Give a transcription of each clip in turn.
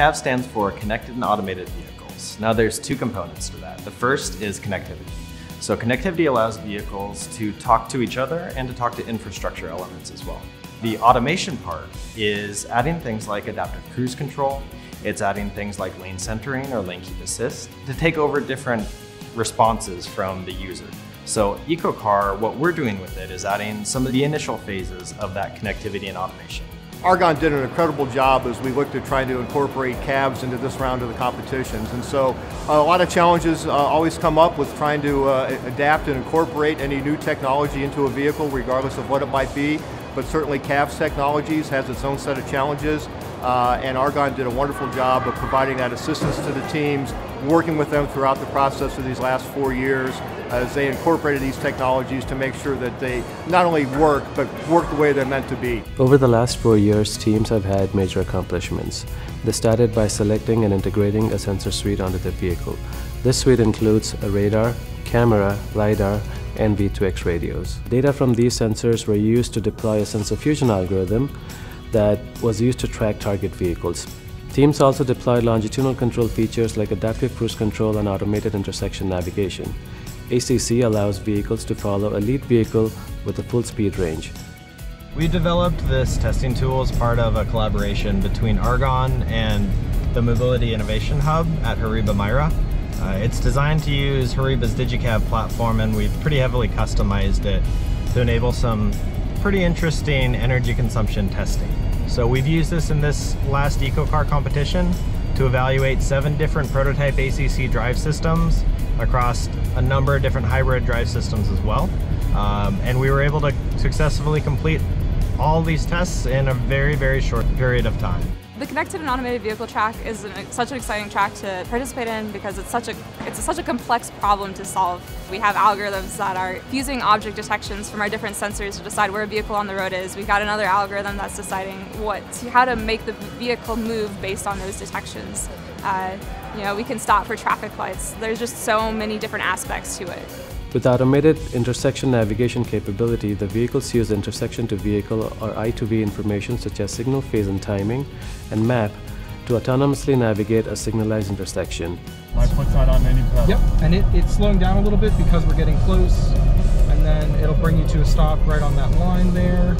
CAV stands for Connected and Automated Vehicles. Now there's two components to that. The first is connectivity. So connectivity allows vehicles to talk to each other and to talk to infrastructure elements as well. The automation part is adding things like adaptive cruise control, it's adding things like lane centering or lane keep assist to take over different responses from the user. So EcoCar, what we're doing with it is adding some of the initial phases of that connectivity and automation. Argonne did an incredible job as we looked at trying to incorporate CAVs into this round of the competitions. And so uh, a lot of challenges uh, always come up with trying to uh, adapt and incorporate any new technology into a vehicle, regardless of what it might be. But certainly CAVs Technologies has its own set of challenges. Uh, and Argonne did a wonderful job of providing that assistance to the teams, working with them throughout the process of these last four years as they incorporated these technologies to make sure that they not only work, but work the way they're meant to be. Over the last four years, teams have had major accomplishments. They started by selecting and integrating a sensor suite onto the vehicle. This suite includes a radar, camera, LiDAR, and V2X radios. Data from these sensors were used to deploy a sensor fusion algorithm that was used to track target vehicles. Teams also deployed longitudinal control features like adaptive cruise control and automated intersection navigation. ACC allows vehicles to follow a lead vehicle with a full speed range. We developed this testing tool as part of a collaboration between Argonne and the Mobility Innovation Hub at HORIBA MIRA. Uh, it's designed to use HORIBA's DigiCab platform and we've pretty heavily customized it to enable some pretty interesting energy consumption testing. So we've used this in this last EcoCar competition to evaluate seven different prototype ACC drive systems across a number of different hybrid drive systems as well. Um, and we were able to successfully complete all these tests in a very, very short period of time. The connected and automated vehicle track is an, such an exciting track to participate in because it's such a it's such a complex problem to solve. We have algorithms that are fusing object detections from our different sensors to decide where a vehicle on the road is. We've got another algorithm that's deciding what how to make the vehicle move based on those detections. Uh, you know, we can stop for traffic lights. There's just so many different aspects to it. With automated intersection navigation capability, the vehicles use intersection to vehicle or I2V information such as signal phase and timing and map to autonomously navigate a signalized intersection. My foot's not on any pedal. Yep, and it, it's slowing down a little bit because we're getting close, and then it'll bring you to a stop right on that line there.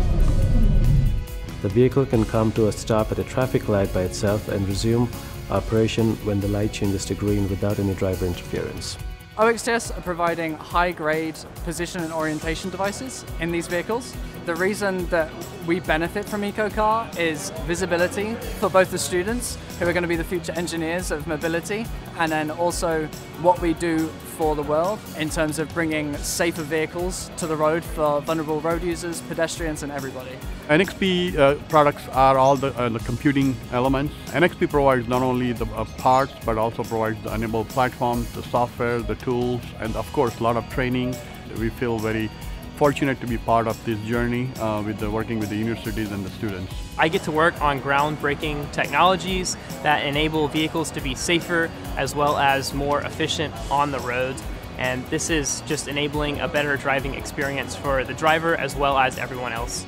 The vehicle can come to a stop at a traffic light by itself and resume operation when the light changes to green without any driver interference. OXTS are providing high-grade position and orientation devices in these vehicles. The reason that we benefit from EcoCar is visibility for both the students, who are going to be the future engineers of mobility, and then also what we do for the world in terms of bringing safer vehicles to the road for vulnerable road users, pedestrians, and everybody. NXP uh, products are all the, uh, the, computing elements. NXP provides not only the uh, parts, but also provides the enabled platforms, the software, the tools, and of course a lot of training. We feel very fortunate to be part of this journey uh, with the, working with the universities and the students. I get to work on groundbreaking technologies that enable vehicles to be safer as well as more efficient on the roads and this is just enabling a better driving experience for the driver as well as everyone else.